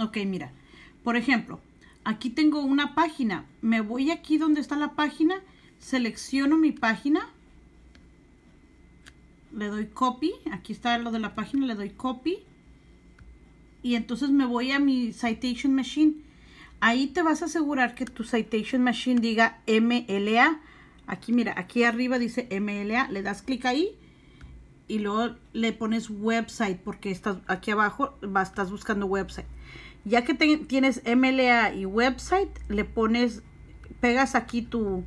Ok, mira. Por ejemplo, aquí tengo una página. Me voy aquí donde está la página, selecciono mi página, le doy copy, aquí está lo de la página, le doy copy y entonces me voy a mi citation machine. Ahí te vas a asegurar que tu citation machine diga MLA. Aquí mira, aquí arriba dice MLA, le das clic ahí y luego le pones website porque estás aquí abajo va, estás buscando website. Ya que tienes MLA y website, le pones, pegas aquí tu,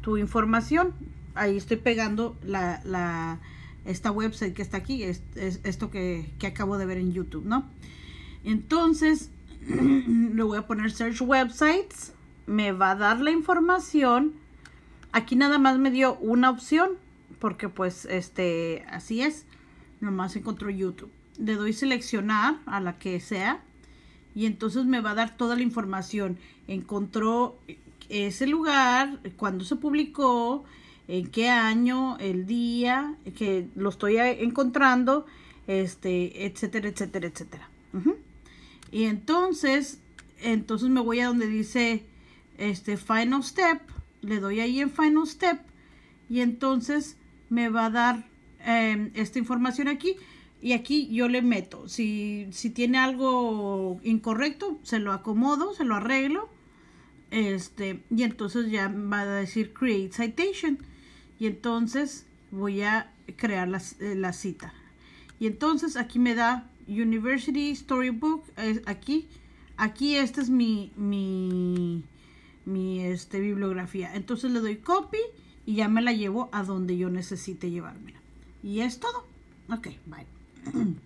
tu información. Ahí estoy pegando la, la, esta website que está aquí, es, esto que, que, acabo de ver en YouTube, ¿no? Entonces, le voy a poner search websites, me va a dar la información. Aquí nada más me dio una opción, porque pues este, así es. Nomás encontró YouTube. Le doy seleccionar a la que sea y entonces me va a dar toda la información. Encontró ese lugar, cuándo se publicó, en qué año, el día, que lo estoy encontrando, este, etcétera, etcétera, etcétera. Y entonces, entonces me voy a donde dice este Final Step, le doy ahí en Final Step y entonces me va a dar em, esta información aquí y aquí yo le meto. Si, si tiene algo incorrecto, se lo acomodo, se lo arreglo. Este, y entonces ya va a decir Create Citation. Y entonces voy a crear la, eh, la cita. Y entonces aquí me da University Storybook. aquí, aquí esta es mi, mi, mi este, bibliografía. Entonces le doy copy y ya me la llevo a donde yo necesite llevármela. Y es todo. Ok, bye.